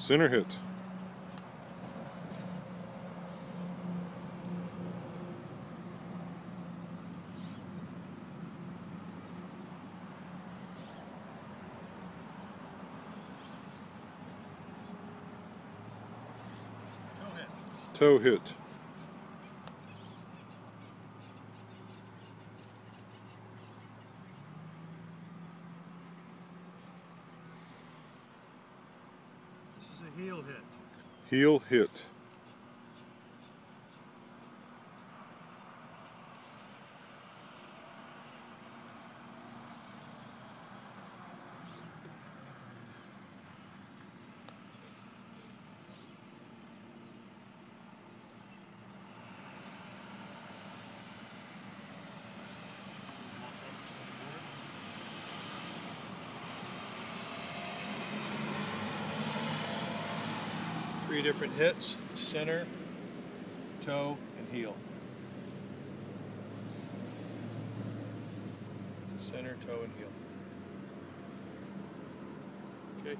Center hit. Toe hit. Toe hit. Heel hit. Heel hit. Three different hits, center, toe, and heel. Center, toe, and heel. Okay.